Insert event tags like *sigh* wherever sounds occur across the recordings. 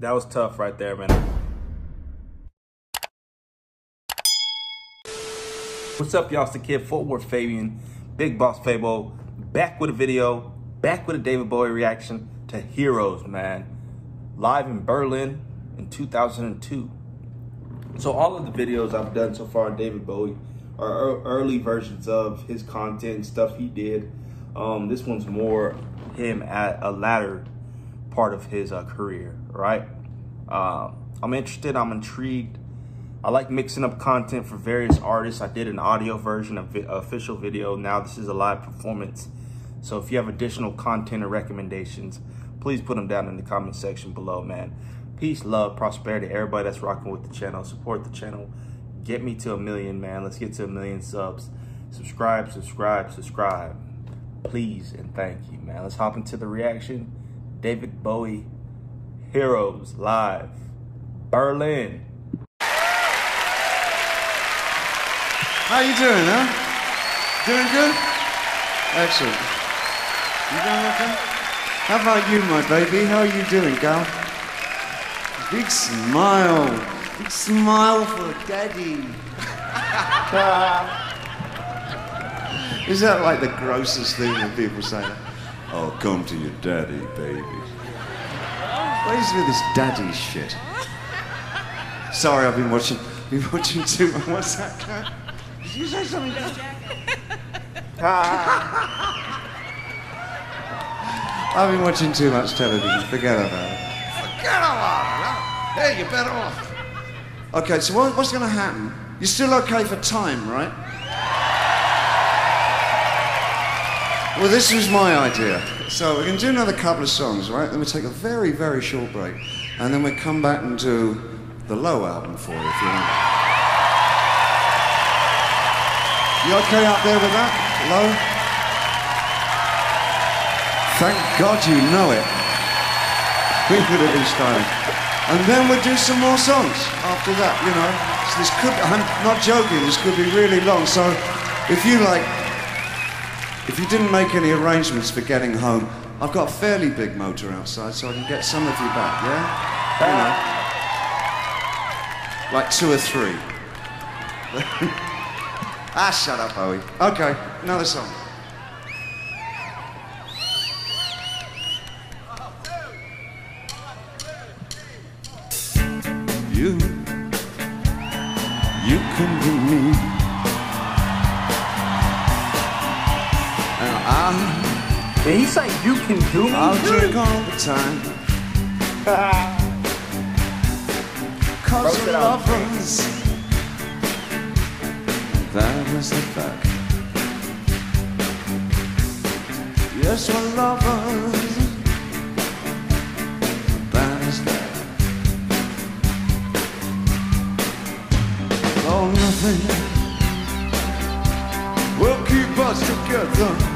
That was tough right there, man. What's up, y'all? It's the kid, Fort Worth Fabian, Big Boss Fabo, back with a video, back with a David Bowie reaction to Heroes, man. Live in Berlin in 2002. So all of the videos I've done so far on David Bowie are early versions of his content stuff he did. Um, this one's more him at a latter part of his uh, career, right? Uh, I'm interested, I'm intrigued I like mixing up content for various artists. I did an audio version of vi official video. Now this is a live performance. So if you have additional content or recommendations, please put them down in the comment section below, man. Peace, love, prosperity, everybody that's rocking with the channel. Support the channel. Get me to a million, man. Let's get to a million subs. Subscribe, subscribe, subscribe. Please and thank you, man. Let's hop into the reaction. David Bowie, Heroes, live, Berlin. How you doing, huh? Doing good? Excellent. You doing okay? How about you, my baby? How are you doing, gal? Big smile. Big smile for daddy. *laughs* Is that like the grossest thing when people say that? Oh, come to your daddy, baby. What is with this daddy shit? Sorry, I've been watching, been watching too much. What's that? Did you say something? Ah. I've been watching too much television. Forget about it. Forget about it. Huh? Hey, you're better off. Okay, so what, what's going to happen? You're still okay for time, right? Well, this was my idea. So we're going to do another couple of songs, right? Then we take a very, very short break. And then we come back and do the low album for you, if you want. You okay out there with that? Low? Thank God you know it. *laughs* We could have been starting. And then we'll do some more songs after that, you know. So this could, I'm not joking, this could be really long. So if you like, if you didn't make any arrangements for getting home, I've got a fairly big motor outside, so I can get some of you back, yeah? You know. Like two or three. *laughs* Ah, shut up, Bowie. Okay, another song. You, you can be me. Um, and I, Did he say you can do me? I'll drink all the time. *laughs* Cause we're lovers that was the fact. Yes, we're lovers. That is that. Oh, nothing will keep us together.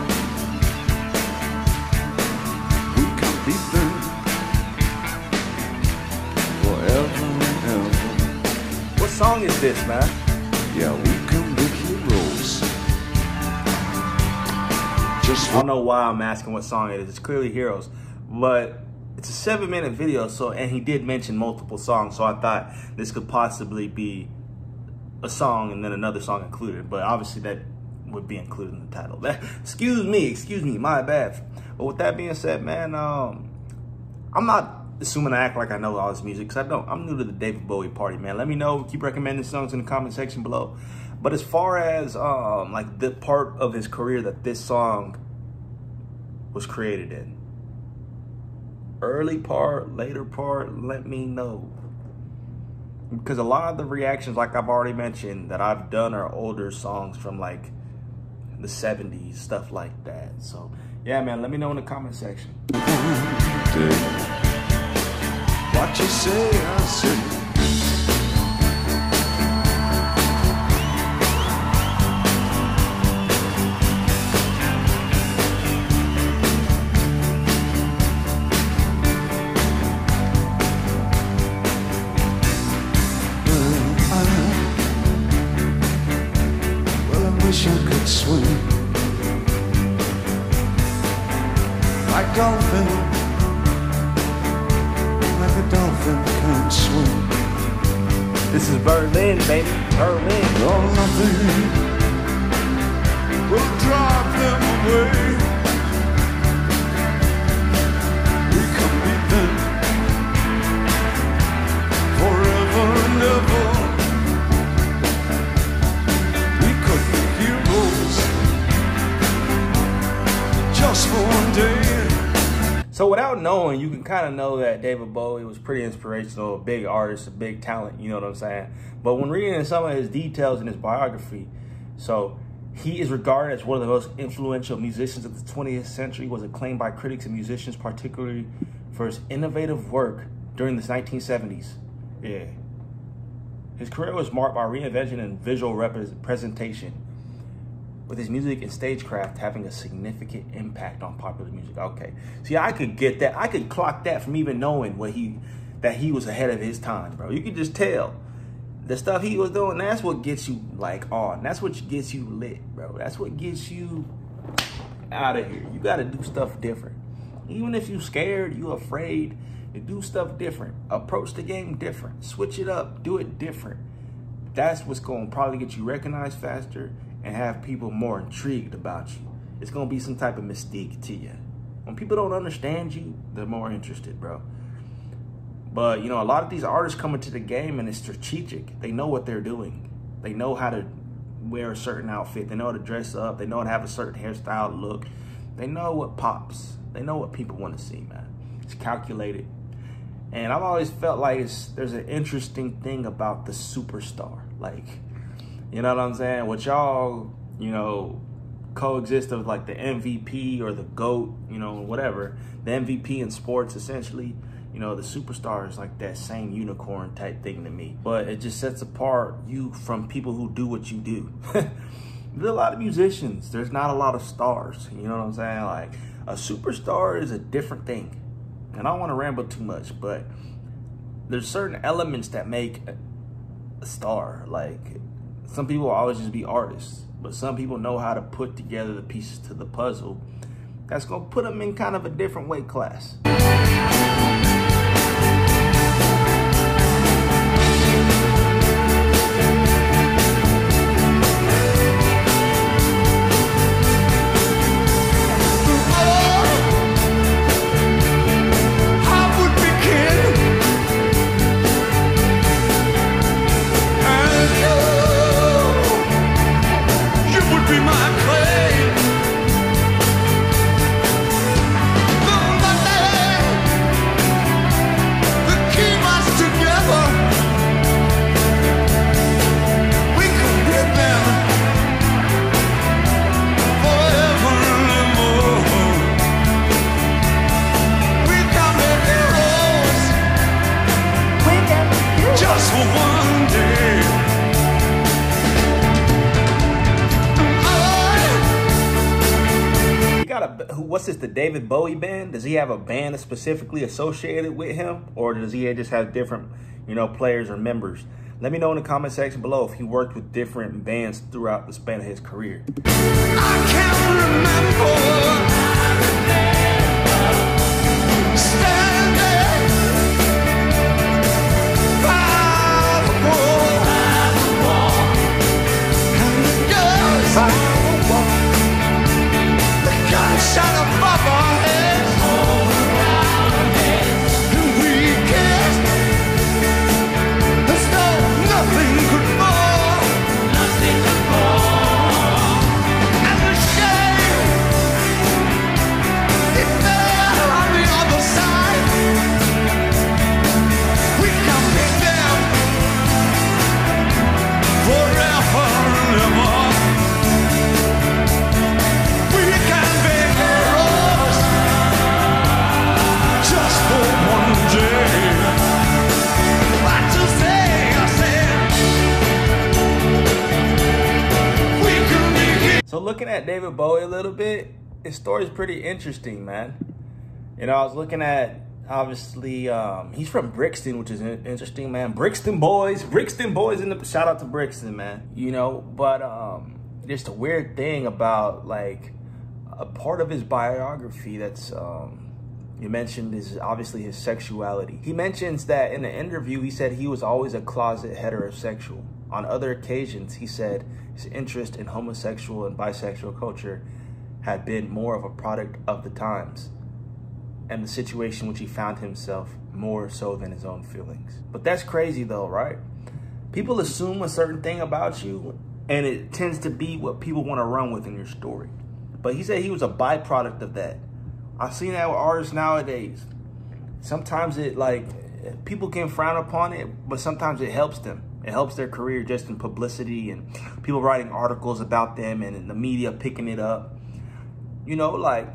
Song is this, man? Yeah, we Just I don't know why I'm asking what song it is. It's clearly Heroes, but it's a seven minute video. So, and he did mention multiple songs. So I thought this could possibly be a song and then another song included. But obviously that would be included in the title. That, *laughs* excuse me, excuse me, my bad. But with that being said, man, um, I'm not assuming I act like I know all this music because I don't. I'm new to the David Bowie party, man. Let me know. Keep recommending songs in the comment section below. But as far as um, like the part of his career that this song was created in, early part, later part, let me know. Because a lot of the reactions, like I've already mentioned, that I've done are older songs from like the 70s, stuff like that. So yeah, man, let me know in the comment section. What you say, I say. Well, I wish I could swim like dolphin, Berlin, baby. Berlin. You're nothing will drive them away. Knowing, you can kind of know that David Bowie was pretty inspirational, a big artist, a big talent, you know what I'm saying? But when reading some of his details in his biography, so he is regarded as one of the most influential musicians of the 20th century, was acclaimed by critics and musicians, particularly for his innovative work during the 1970s. Yeah. His career was marked by reinvention and visual representation, with his music and stagecraft having a significant impact on popular music. Okay. See, I could get that. I could clock that from even knowing what he that he was ahead of his time, bro. You could just tell. The stuff he was doing, that's what gets you like on. That's what gets you lit, bro. That's what gets you out of here. You gotta do stuff different. Even if you scared, you afraid, do stuff different. Approach the game different. Switch it up. Do it different. That's what's gonna probably get you recognized faster and have people more intrigued about you. It's gonna be some type of mystique to you. When people don't understand you, they're more interested, bro. But you know, a lot of these artists come into the game and it's strategic. They know what they're doing. They know how to wear a certain outfit. They know how to dress up. They know how to have a certain hairstyle look. They know what pops. They know what people want to see, man. It's calculated. And I've always felt like there's an interesting thing about the superstar. Like, you know what I'm saying? What y'all, you know, coexist of like the MVP or the GOAT, you know, whatever. The MVP in sports, essentially, you know, the superstar is like that same unicorn type thing to me. But it just sets apart you from people who do what you do. *laughs* There's a lot of musicians. There's not a lot of stars. You know what I'm saying? Like, a superstar is a different thing. And I don't want to ramble too much, but there's certain elements that make a star. Like, some people always just be artists, but some people know how to put together the pieces to the puzzle. That's going to put them in kind of a different weight class. David Bowie band? Does he have a band specifically associated with him, or does he just have different, you know, players or members? Let me know in the comment section below if he worked with different bands throughout the span of his career. Looking at David Bowie a little bit, his story is pretty interesting, man. You know, I was looking at obviously um, he's from Brixton, which is interesting, man. Brixton boys, Brixton boys in the shout out to Brixton, man. You know, but um, just a weird thing about like a part of his biography that's um, He mentioned is obviously his sexuality. He mentions that in an interview, he said he was always a closet heterosexual. On other occasions, he said his interest in homosexual and bisexual culture had been more of a product of the times and the situation which he found himself more so than his own feelings. But that's crazy though, right? People assume a certain thing about you and it tends to be what people want to run with in your story. But he said he was a byproduct of that. I've seen that with artists nowadays. Sometimes it like people can frown upon it, but sometimes it helps them. It helps their career just in publicity and people writing articles about them and the media picking it up. You know, like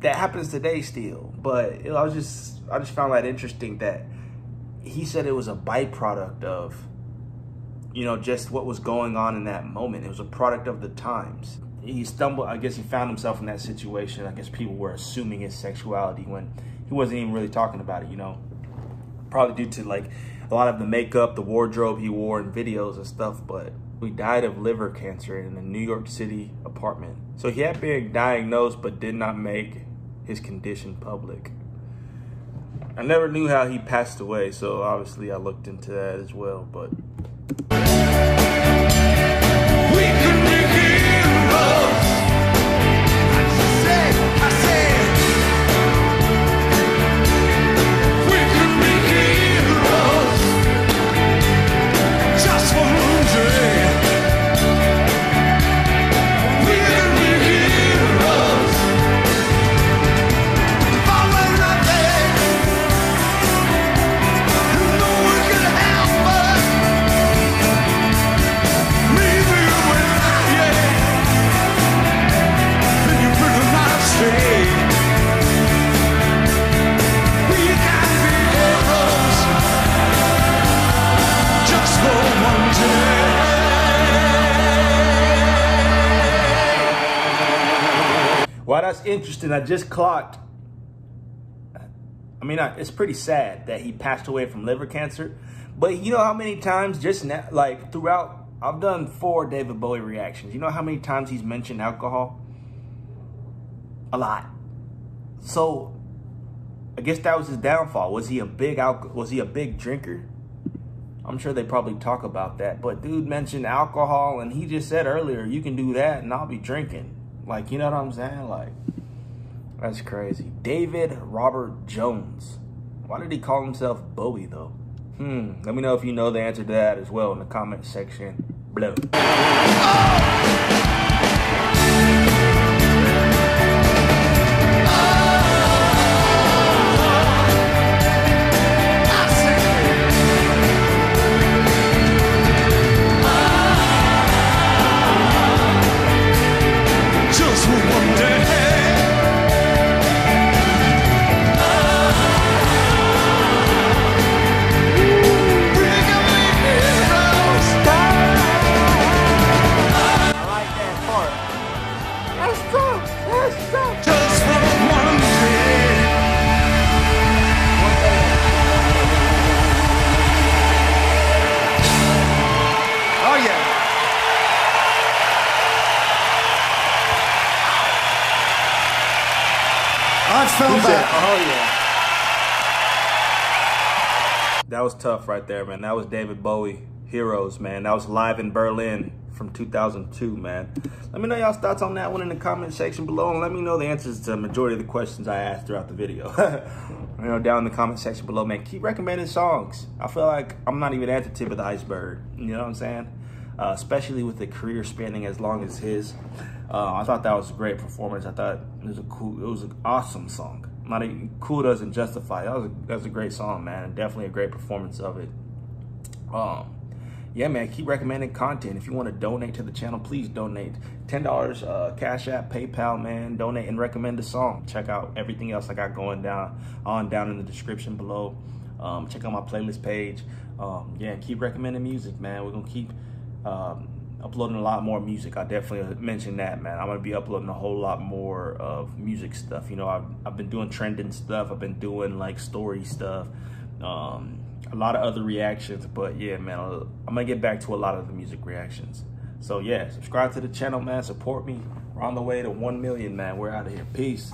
that happens today still. But I was just I just found that interesting that he said it was a byproduct of you know just what was going on in that moment. It was a product of the times. He stumbled. I guess he found himself in that situation. I guess people were assuming his sexuality when he wasn't even really talking about it. You know, probably due to like a lot of the makeup, the wardrobe he wore in videos and stuff. But he died of liver cancer in a New York City apartment. So he had been diagnosed, but did not make his condition public. I never knew how he passed away, so obviously I looked into that as well, but interesting, I just clocked. I mean, it's pretty sad that he passed away from liver cancer. But you know how many times just now, like throughout, I've done four David Bowie reactions. You know how many times he's mentioned alcohol? A lot. So I guess that was his downfall. Was he a big alcohol? Was he a big drinker? I'm sure they probably talk about that. But dude mentioned alcohol, and he just said earlier, you can do that, and I'll be drinking. Like, you know what I'm saying? Like, that's crazy. David Robert Jones. Why did he call himself Bowie, though? Hmm. Let me know if you know the answer to that as well in the comment section below. I felt that. Oh yeah. That was tough right there, man. That was David Bowie, Heroes, man. That was live in Berlin from 2002, man. Let me know y'all's thoughts on that one in the comment section below, and let me know the answers to the majority of the questions I asked throughout the video. *laughs* you know, down in the comment section below, man. Keep recommending songs. I feel like I'm not even at the tip of the iceberg. You know what I'm saying? Uh, especially with a career spanning as long as his. Uh, I thought that was a great performance. I thought it was a cool, it was an awesome song. Not a, cool doesn't justify. That was a, that was a great song, man. Definitely a great performance of it. Um, yeah, man, keep recommending content. If you want to donate to the channel, please donate. $10 uh, Cash App, PayPal, man. Donate and recommend a song. Check out everything else I got going down on down in the description below. Um, check out my playlist page. Um, yeah, keep recommending music, man. We're going to keep um, uploading a lot more music. I definitely mentioned that, man. I'm gonna be uploading a whole lot more of music stuff. You know, I've, I've been doing trending stuff. I've been doing like story stuff. Um, a lot of other reactions, but yeah, man, I'm gonna get back to a lot of the music reactions. So yeah, subscribe to the channel, man. Support me. We're on the way to 1 million, man. We're out of here. Peace.